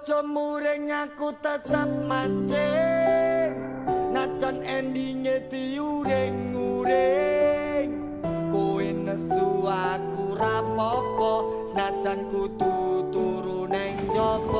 aja muring aku tetep mancing. Nacan endinge diuring-uring kowe nesu aku rapopo senajan kudu